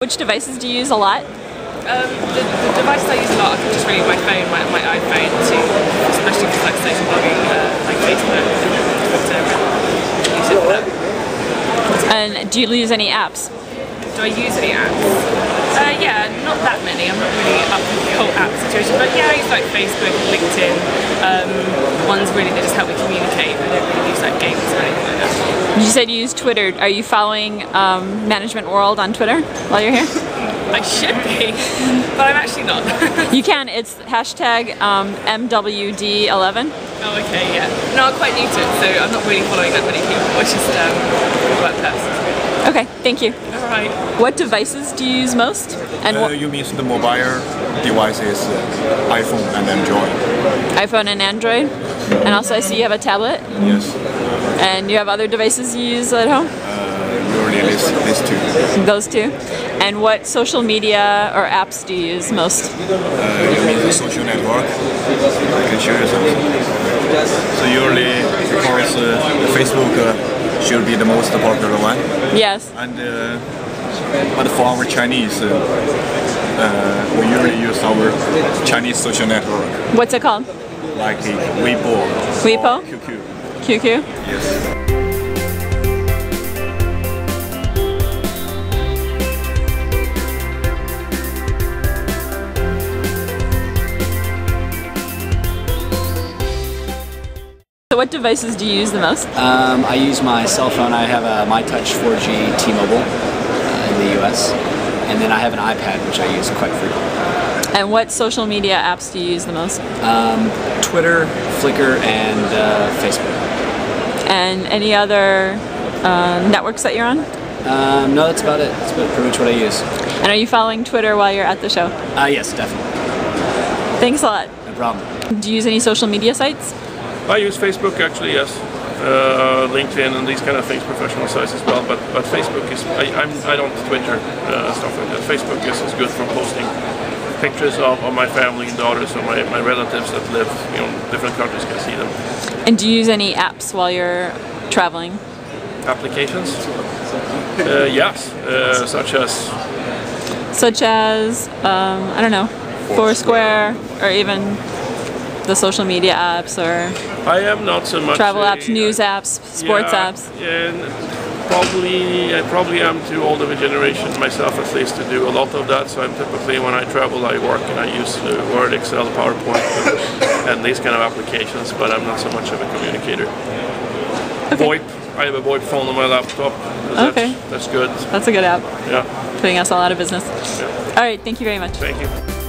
which devices do you use a lot? Um, the, the devices I use a lot are just really my phone, my, my iPhone, to, especially for like social blogging, uh, like Facebook, Twitter, use it for that. And do you use any apps? Do I use any apps? Uh, yeah, not that many. I'm not really up with the whole app situation, but yeah, I use like Facebook, LinkedIn, um, ones really that just help me communicate. I don't really use like games or anything like that. You said you use Twitter. Are you following um, Management World on Twitter while you're here? I should be, but I'm actually not. You can. It's hashtag um, MWD11. oh, okay, yeah. No, I'm quite new to it, so I'm not really following that many people. It's just um, work. Okay, thank you. All right. What devices do you use most? And Uh, what you mean the mobile devices, uh, iPhone and Android? iPhone and Android? And also, I see you have a tablet, Yes. and you have other devices you use at home. Usually these, these two. Those two. And what social media or apps do you use most? Uh, you mean the social network? I can show you something. So usually, of course, uh, Facebook uh, should be the most popular one. Yes. And uh, but for our Chinese, uh, uh, we usually use our Chinese social network, What's it called? like uh, Weibo. Weibo? QQ. QQ. Yes. What devices do you use the most? Um, I use my cell phone. I have a MyTouch 4G T-Mobile uh, in the U.S. And then I have an iPad, which I use quite frequently. And what social media apps do you use the most? Twitter, Flickr, and uh, Facebook. And any other uh, networks that you're on? Um, no, that's about it. That's about pretty much what I use. And are you following Twitter while you're at the show? Uh, yes, definitely. Thanks a lot. No problem. Do you use any social media sites? I use Facebook actually, yes. Uh, LinkedIn and these kind of things, professional sites as well. But but Facebook is I I'm, I don't Twitter uh, stuff like that. Facebook is, is good for posting pictures of, of my family and daughters or my, my relatives that live you know different countries can see them. And do you use any apps while you're traveling? Applications, uh, yes, uh, such as Such as, um, I don't know, Foursquare, or even the social media apps, or I am not so much travel a- apps, news apps, sports yeah, apps. And probably, I probably am too old of a generation myself, at least, to do a lot of that. So I'm typically, when I travel, I work and I use Word, Excel, PowerPoint, and, and these kind of applications. But I'm not so much of a communicator. VoIP. I have a VoIP phone on my laptop. That's, Okay. That's good. That's a good app, Yeah. putting us all out of business. yeah. All right, thank you very much. Thank you.